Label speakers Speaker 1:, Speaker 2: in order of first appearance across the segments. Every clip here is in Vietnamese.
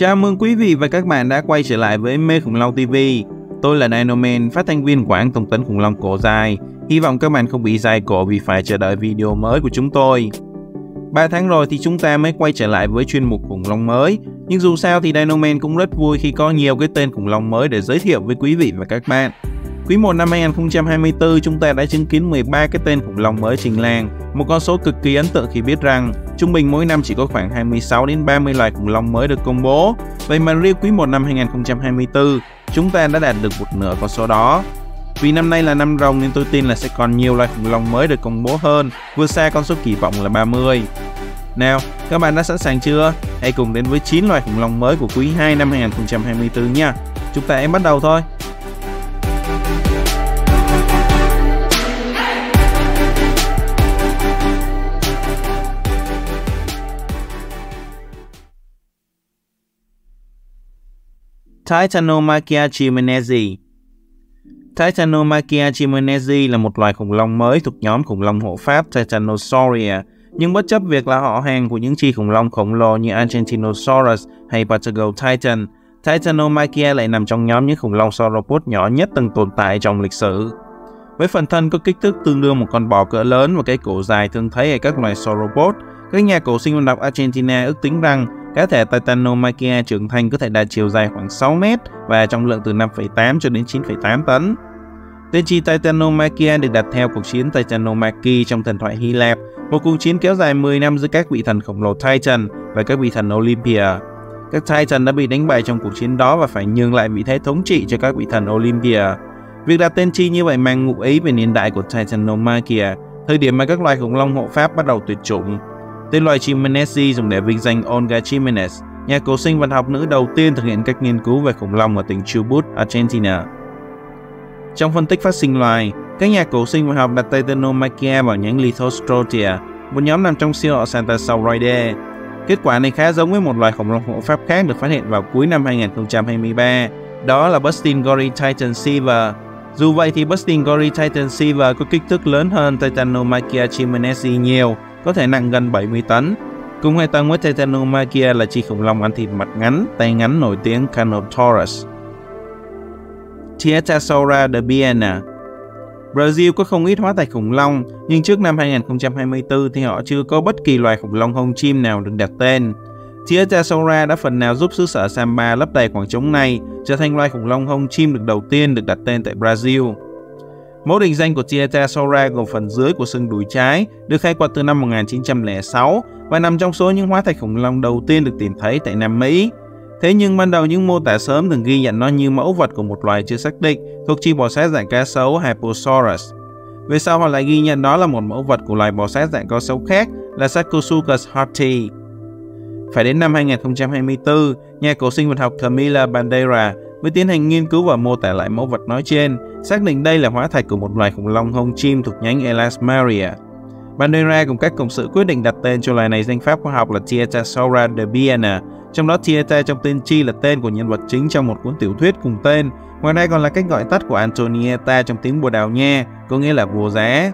Speaker 1: Chào mừng quý vị và các bạn đã quay trở lại với Mê Khủng Long TV. Tôi là Dinoman, phát thanh viên quảng thông tấn khủng long cổ dài. Hy vọng các bạn không bị dài cổ vì phải chờ đợi video mới của chúng tôi. 3 tháng rồi thì chúng ta mới quay trở lại với chuyên mục khủng long mới. Nhưng dù sao thì Dinoman cũng rất vui khi có nhiều cái tên khủng long mới để giới thiệu với quý vị và các bạn. Quý 1 năm 2024 chúng ta đã chứng kiến 13 cái tên khủng long mới trình làng, một con số cực kỳ ấn tượng khi biết rằng trung bình mỗi năm chỉ có khoảng 26 đến 30 loài khủng long mới được công bố. Vậy mà riêng quý 1 năm 2024, chúng ta đã đạt được một nửa con số đó. Vì năm nay là năm rồng nên tôi tin là sẽ còn nhiều loài khủng long mới được công bố hơn, vượt xa con số kỳ vọng là 30. Nào, các bạn đã sẵn sàng chưa? Hãy cùng đến với 9 loài khủng long mới của quý 2 năm 2024 nha. Chúng ta hãy bắt đầu thôi. Titanomachia chimenezi Titanomachia chimenezi là một loài khủng long mới thuộc nhóm khủng long hộ Pháp Titanosauria, nhưng bất chấp việc là họ hàng của những chi khủng long khổng lồ như Argentinosaurus hay Patagotitan, Titanomachia lại nằm trong nhóm những khủng long sauropod nhỏ nhất từng tồn tại trong lịch sử. Với phần thân có kích thước tương đương một con bò cỡ lớn và cái cổ dài thường thấy ở các loài sauropod, các nhà cổ sinh văn học Argentina ước tính rằng Cá thể Titanomachia trưởng thành có thể đạt chiều dài khoảng 6 mét và trọng lượng từ 5,8 cho đến 9,8 tấn. Tên chi Titanomachia được đặt theo cuộc chiến Titanomachy trong thần thoại Hy Lạp, một cuộc chiến kéo dài 10 năm giữa các vị thần khổng lồ Titan và các vị thần Olympia. Các Titan đã bị đánh bại trong cuộc chiến đó và phải nhường lại vị thế thống trị cho các vị thần Olympia. Việc đặt tên chi như vậy mang ngụ ý về niên đại của Titanomachia, thời điểm mà các loài khủng long hộ Pháp bắt đầu tuyệt chủng. Tên loài chim Menesi dùng để vinh danh Olga Chimenez, nhà cổ sinh vật học nữ đầu tiên thực hiện các nghiên cứu về khủng long ở tỉnh Chubut, Argentina. Trong phân tích phát sinh loài, các nhà cổ sinh vật học đặt Titanomachia vào nhánh Lithostrotia, một nhóm nằm trong siêu họ Santasauridae. Kết quả này khá giống với một loài khủng long hộ pháp khác được phát hiện vào cuối năm 2023, đó là Bustin Gory Titan Silver. Dù vậy thì Bustin Gory Titan Silver có kích thước lớn hơn Titanomachia chimenezi nhiều, có thể nặng gần 70 tấn. Cùng hai tầng với Titanomachia là chi khủng long ăn thịt mặt ngắn, tay ngắn nổi tiếng Carnotaurus. Tietasaura de Biena Brazil có không ít hóa thạch khủng long, nhưng trước năm 2024 thì họ chưa có bất kỳ loài khủng long hông chim nào được đặt tên. Tietasaura đã phần nào giúp xứ sở Samba lấp đầy khoảng trống này, trở thành loài khủng long hông chim được đầu tiên được đặt tên tại Brazil. Mẫu định danh của Tietasaura gồm phần dưới của xương đùi trái, được khai quật từ năm 1906 và nằm trong số những hóa thạch khủng long đầu tiên được tìm thấy tại Nam Mỹ. Thế nhưng ban đầu những mô tả sớm từng ghi nhận nó như mẫu vật của một loài chưa xác định thuộc chi bò sát dạng cá sấu Hyposaurus. Về sau họ lại ghi nhận đó là một mẫu vật của loài bò sát dạng cá sấu khác là Sarcosuchus harti. Phải đến năm 2024, nhà cổ sinh vật học Camila Bandera mới tiến hành nghiên cứu và mô tả lại mẫu vật nói trên, xác định đây là hóa thạch của một loài khủng long hông chim thuộc nhánh Elasmaria. Bandera cùng các cộng sự quyết định đặt tên cho loài này danh pháp khoa học là Tietasaura de Biena, trong đó Tieta trong tên chi là tên của nhân vật chính trong một cuốn tiểu thuyết cùng tên, ngoài ra còn là cách gọi tắt của Antonieta trong tiếng Bồ Đào Nha, có nghĩa là vua giá.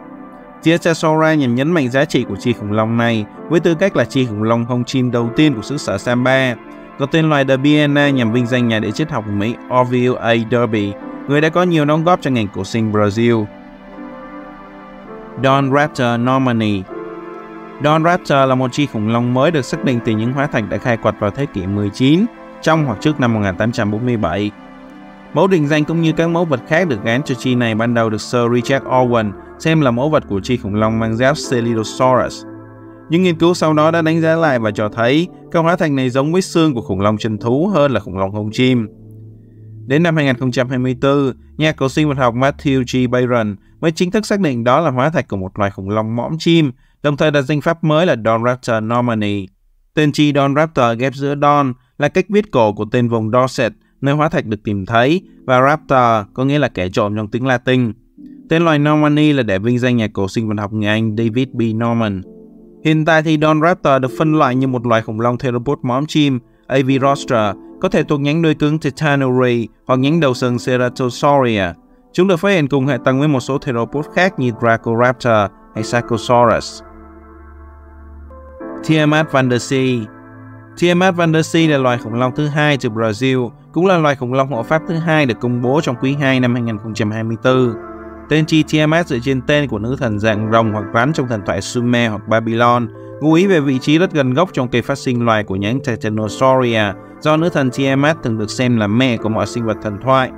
Speaker 1: Tietasaura nhằm nhấn mạnh giá trị của chi khủng long này với tư cách là chi khủng long hông chim đầu tiên của xứ sở Samba, có tên loài The nhằm vinh danh nhà địa chất học Mỹ Orville A. Derby, người đã có nhiều đóng góp cho ngành cổ sinh Brazil. Don Raptor Normandy Don Raptor là một chi khủng long mới được xác định từ những hóa thạch đã khai quật vào thế kỷ 19, trong hoặc trước năm 1847. Mẫu định danh cũng như các mẫu vật khác được gán cho chi này ban đầu được Sir Richard Owen xem là mẫu vật của chi khủng long mang giáp Celidosaurus. Những nghiên cứu sau đó đã đánh giá lại và cho thấy các hóa thạch này giống với xương của khủng long chân thú hơn là khủng long hông chim. Đến năm 2024, nhà cổ sinh vật học Matthew G. Byron mới chính thức xác định đó là hóa thạch của một loài khủng long mõm chim, đồng thời đặt danh pháp mới là Don Raptor Tên chi Don Raptor ghép giữa Don là cách viết cổ của tên vùng Dorset, nơi hóa thạch được tìm thấy, và Raptor có nghĩa là kẻ trộm trong tiếng Latin. Tên loài normani là để vinh danh nhà cổ sinh vật học người Anh David B. Norman. Hiện tại thì Don Raptor được phân loại như một loài khủng long theropod móm chim, Avirostra, có thể thuộc nhánh đuôi cứng Titanouri hoặc nhánh đầu sừng Ceratosauria. Chúng được phát hiện cùng hệ tầng với một số theropod khác như Dracoraptor hay Sarcosaurus. Tiamat van der Sea Tiamat van der Sea là loài khủng long thứ hai từ Brazil, cũng là loài khủng long hộ pháp thứ hai được công bố trong quý 2 năm 2024. Tên chi Tiamat dựa trên tên của nữ thần dạng rồng hoặc rắn trong thần thoại Sumer hoặc Babylon, ngụ ý về vị trí rất gần gốc trong cây phát sinh loài của nhánh Titanosauria, do nữ thần Tiamat thường được xem là mẹ của mọi sinh vật thần thoại.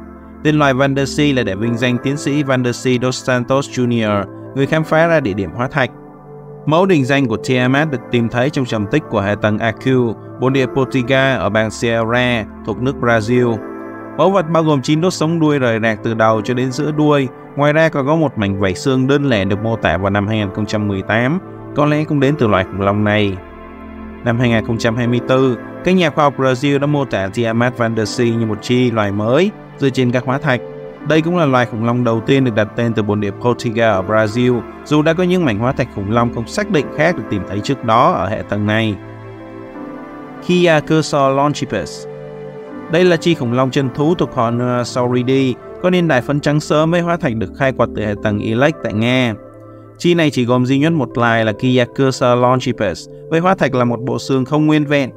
Speaker 1: Tên loài Van der Sea là để vinh danh tiến sĩ Van der Sea dos Santos Jr., người khám phá ra địa điểm hóa thạch. Mẫu định danh của Tiamat được tìm thấy trong trầm tích của hệ tầng AQ, bồn địa Potiga ở bang Ceará thuộc nước Brazil. Mẫu vật bao gồm 9 đốt sống đuôi rời rạc từ đầu cho đến giữa đuôi, ngoài ra còn có một mảnh vảy xương đơn lẻ được mô tả vào năm 2018, có lẽ cũng đến từ loài khủng long này. Năm 2024, các nhà khoa học Brazil đã mô tả Tiamat van der Sea như một chi loài mới dựa trên các hóa thạch. Đây cũng là loài khủng long đầu tiên được đặt tên từ bồn địa Portugal ở Brazil, dù đã có những mảnh hóa thạch khủng long không xác định khác được tìm thấy trước đó ở hệ tầng này. Kia Cursor Lonchipes đây là chi khủng long chân thú thuộc họ Neurosauridae, ờ, có niên đại phân trắng sớm với hóa thạch được khai quật từ hệ tầng Elec tại Nga. Chi này chỉ gồm duy nhất một loài là Kia longipes, với hóa thạch là một bộ xương không nguyên vẹn,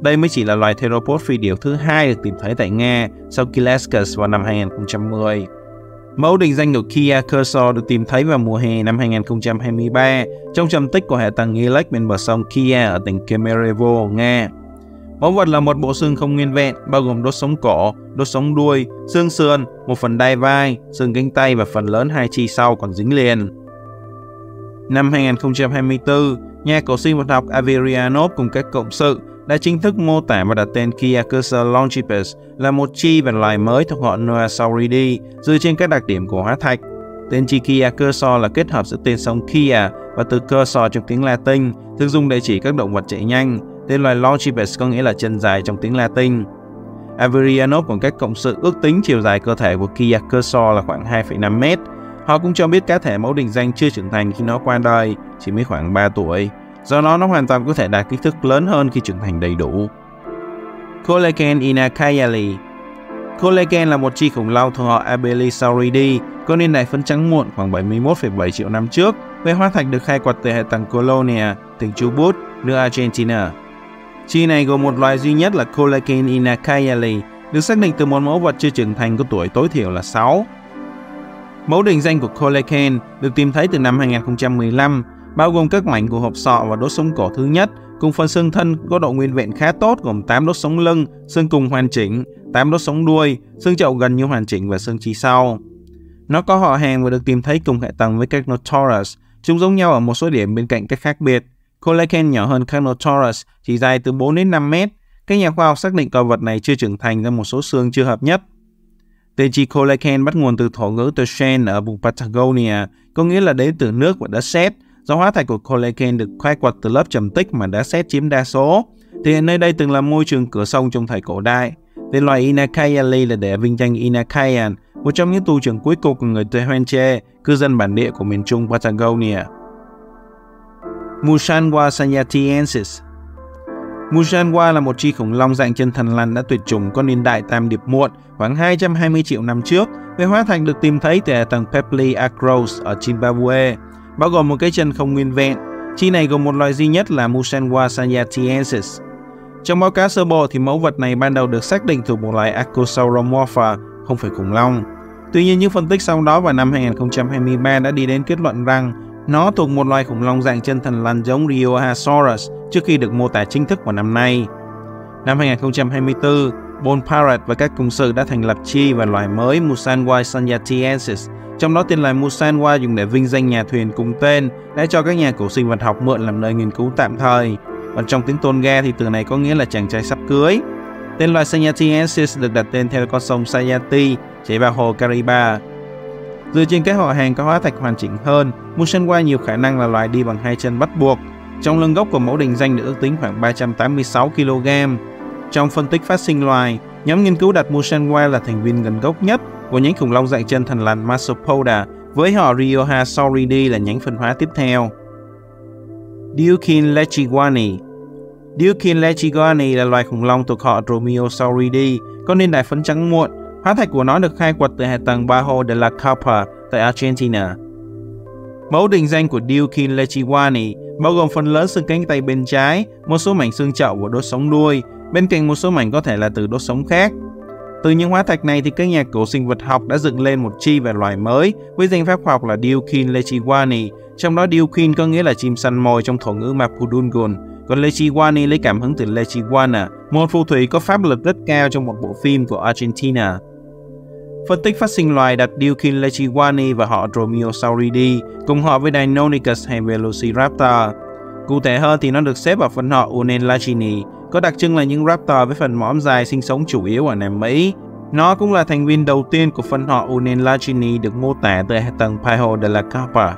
Speaker 1: đây mới chỉ là loài theropod phi điểu thứ hai được tìm thấy tại Nga sau Kilescus vào năm 2010. Mẫu định danh của Kia Cursor được tìm thấy vào mùa hè năm 2023 trong trầm tích của hệ tầng Elec bên bờ sông Kia ở tỉnh Kemerovo, Nga. Mẫu vật là một bộ xương không nguyên vẹn, bao gồm đốt sống cổ, đốt sống đuôi, xương sườn, một phần đai vai, xương cánh tay và phần lớn hai chi sau còn dính liền. Năm 2024, nhà cổ sinh vật học Averianov cùng các cộng sự đã chính thức mô tả và đặt tên Kyakusa longipes là một chi và loài mới thuộc họ Noasauridae dựa trên các đặc điểm của hóa thạch. Tên chi Kyakusa là kết hợp giữa tên sông Kia và từ Cursor trong tiếng Latin, thường dùng để chỉ các động vật chạy nhanh. Tên loài longipes có nghĩa là chân dài trong tiếng Latin. Averianov cùng các cộng sự ước tính chiều dài cơ thể của Kia là khoảng 2,5 mét. Họ cũng cho biết cá thể mẫu định danh chưa trưởng thành khi nó qua đời, chỉ mới khoảng 3 tuổi. Do đó nó hoàn toàn có thể đạt kích thước lớn hơn khi trưởng thành đầy đủ. Collagen inakayali Collagen là một chi khủng long thuộc họ Abelisauridae, có niên đại phấn trắng muộn khoảng 71,7 triệu năm trước, với hóa thạch được khai quật từ hệ tầng Colonia, tỉnh Chubut, nước Argentina. Chi này gồm một loài duy nhất là Collagen inacayali, được xác định từ một mẫu vật chưa trưởng thành có tuổi tối thiểu là 6. Mẫu định danh của Collagen được tìm thấy từ năm 2015 bao gồm các mảnh của hộp sọ và đốt sống cổ thứ nhất, cùng phần xương thân có độ nguyên vẹn khá tốt gồm 8 đốt sống lưng, xương cùng hoàn chỉnh, 8 đốt sống đuôi, xương chậu gần như hoàn chỉnh và xương chi sau. Nó có họ hàng và được tìm thấy cùng hệ tầng với các Notaurus. Chúng giống nhau ở một số điểm bên cạnh các khác biệt. Collagen nhỏ hơn Carnotaurus, chỉ dài từ 4 đến 5 mét. Các nhà khoa học xác định con vật này chưa trưởng thành do một số xương chưa hợp nhất. Tên chi collagen bắt nguồn từ thổ ngữ Toshen ở vùng Patagonia, có nghĩa là đến từ nước và đất sét, Do hóa thạch của collagen được khai quật từ lớp trầm tích mà đá sét chiếm đa số, thì hiện nơi đây từng là môi trường cửa sông trong thời cổ đại. Tên loài Inakayali là để vinh danh Inakayan, một trong những tu trưởng cuối cùng của người Tehuanche, cư dân bản địa của miền trung Patagonia. Mushanwa sanyatiensis Mushanwa là một chi khủng long dạng chân thần lằn đã tuyệt chủng có niên đại tam điệp muộn khoảng 220 triệu năm trước, với hóa thạch được tìm thấy tại tầng Pepli Acros ở Zimbabwe bao gồm một cái chân không nguyên vẹn. Chi này gồm một loài duy nhất là Mushanwa sanyatiensis. Trong báo cáo sơ bộ thì mẫu vật này ban đầu được xác định thuộc một loài Acosauromorpha, không phải khủng long. Tuy nhiên những phân tích sau đó vào năm 2023 đã đi đến kết luận rằng nó thuộc một loài khủng long dạng chân thần lằn giống Riohasaurus trước khi được mô tả chính thức vào năm nay. Năm 2024, Bon Parrot và các cùng sự đã thành lập chi và loài mới Musanwa sanyatiensis trong đó tên là Musanwa dùng để vinh danh nhà thuyền cùng tên đã cho các nhà cổ sinh vật học mượn làm nơi nghiên cứu tạm thời. Còn trong tiếng Tonga thì từ này có nghĩa là chàng trai sắp cưới. Tên loài Sanyatiensis được đặt tên theo con sông Sayati chảy vào hồ Cariba, Dựa trên các họ hàng có hóa thạch hoàn chỉnh hơn, Mushenwa nhiều khả năng là loài đi bằng hai chân bắt buộc. Trong lưng gốc của mẫu định danh được ước tính khoảng 386 kg. Trong phân tích phát sinh loài, nhóm nghiên cứu đặt Mushenwa là thành viên gần gốc nhất của nhánh khủng long dạng chân thần lằn Masopoda với họ Rioha sauridi là nhánh phân hóa tiếp theo. Dukin lechiguani Dukin lechiguani là loài khủng long thuộc họ Dromaeosauridae, có niên đại phấn trắng muộn. Hóa thạch của nó được khai quật từ hệ tầng Bajo de la Capa tại Argentina. Mẫu định danh của Dukin Lechiwani bao gồm phần lớn xương cánh tay bên trái, một số mảnh xương chậu và đốt sống đuôi, bên cạnh một số mảnh có thể là từ đốt sống khác. Từ những hóa thạch này thì các nhà cổ sinh vật học đã dựng lên một chi về loài mới với danh pháp học là Dukin lechiwani, trong đó Dukin có nghĩa là chim săn mồi trong thổ ngữ Mapudungun, còn Lechiwani lấy cảm hứng từ Lechiwana, một phù thủy có pháp lực rất cao trong một bộ phim của Argentina. Phân tích phát sinh loài đặt Diukin lechiwani và họ Dromaeosauridae cùng họ với Deinonychus hay Velociraptor. Cụ thể hơn thì nó được xếp vào phân họ Unelachini, có đặc trưng là những raptor với phần mõm dài sinh sống chủ yếu ở Nam Mỹ. Nó cũng là thành viên đầu tiên của phân họ Unelachini được mô tả từ hệ tầng Paiho de la Capa.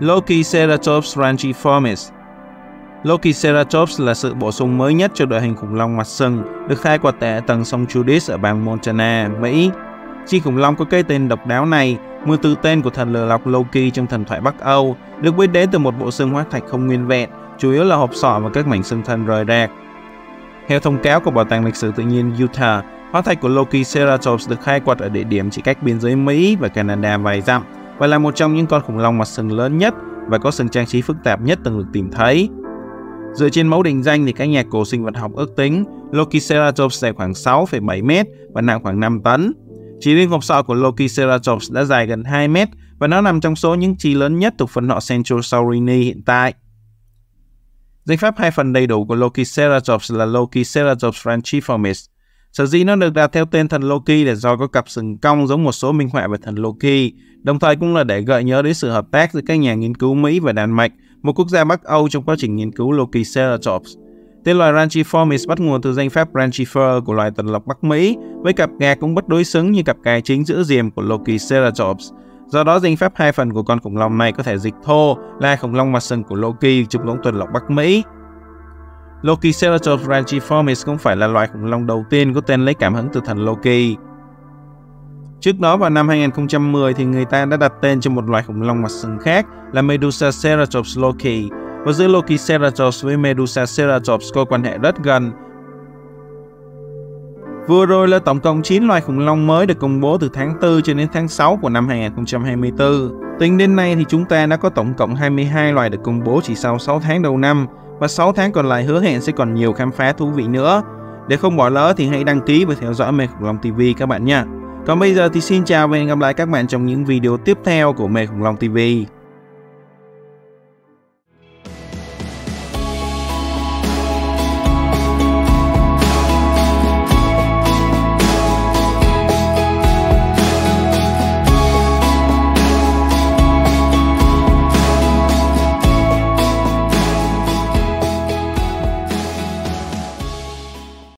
Speaker 1: Lokiceratops rangiformis Lokiceratops là sự bổ sung mới nhất cho đội hình khủng long mặt sừng, được khai quật tại tầng sông Judith ở bang Montana, Mỹ. Chi khủng long có cái tên độc đáo này, mượn từ tên của thần lừa lọc Loki trong thần thoại Bắc Âu, được biết đến từ một bộ xương hóa thạch không nguyên vẹn, chủ yếu là hộp sọ và các mảnh xương thân rời rạc. Theo thông cáo của Bảo tàng Lịch sử Tự nhiên Utah, hóa thạch của Lokiceratops được khai quật ở địa điểm chỉ cách biên giới Mỹ và Canada vài dặm và là một trong những con khủng long mặt sừng lớn nhất và có sừng trang trí phức tạp nhất từng được tìm thấy. Dựa trên mẫu định danh thì các nhà cổ sinh vật học ước tính Lokiceratops dài khoảng 6,7 mét và nặng khoảng 5 tấn. Chỉ riêng hộp sọ của Lokiceratops đã dài gần 2 mét và nó nằm trong số những chi lớn nhất thuộc phần họ Centrosaurini hiện tại. Danh pháp hai phần đầy đủ của Lokiceratops là Lokiceratops ranchiformis. Sở dĩ nó được đặt theo tên thần Loki là do có cặp sừng cong giống một số minh họa về thần Loki, đồng thời cũng là để gợi nhớ đến sự hợp tác giữa các nhà nghiên cứu Mỹ và Đan Mạch một quốc gia Bắc Âu trong quá trình nghiên cứu Lokiceratops. Tên loài Ranchiformis bắt nguồn từ danh pháp Ranchifer của loài tuần lộc Bắc Mỹ, với cặp gà cũng bất đối xứng như cặp gà chính giữa diềm của Lokiceratops. Do đó, danh pháp hai phần của con khủng long này có thể dịch thô là khủng long mặt sừng của Loki trong lũng tuần lộc Bắc Mỹ. Lokiceratops ranchiformis cũng phải là loài khủng long đầu tiên có tên lấy cảm hứng từ thần Loki. Trước đó vào năm 2010 thì người ta đã đặt tên cho một loài khủng long mặt sừng khác là Medusa ceratops loki và giữa Loki ceratops với Medusa ceratops có quan hệ rất gần. Vừa rồi là tổng cộng 9 loài khủng long mới được công bố từ tháng 4 cho đến tháng 6 của năm 2024. Tính đến nay thì chúng ta đã có tổng cộng 22 loài được công bố chỉ sau 6 tháng đầu năm và 6 tháng còn lại hứa hẹn sẽ còn nhiều khám phá thú vị nữa. Để không bỏ lỡ thì hãy đăng ký và theo dõi Mê Khủng Long TV các bạn nhé. Còn bây giờ thì xin chào và hẹn gặp lại các bạn trong những video tiếp theo của Mê Khủng Long TV.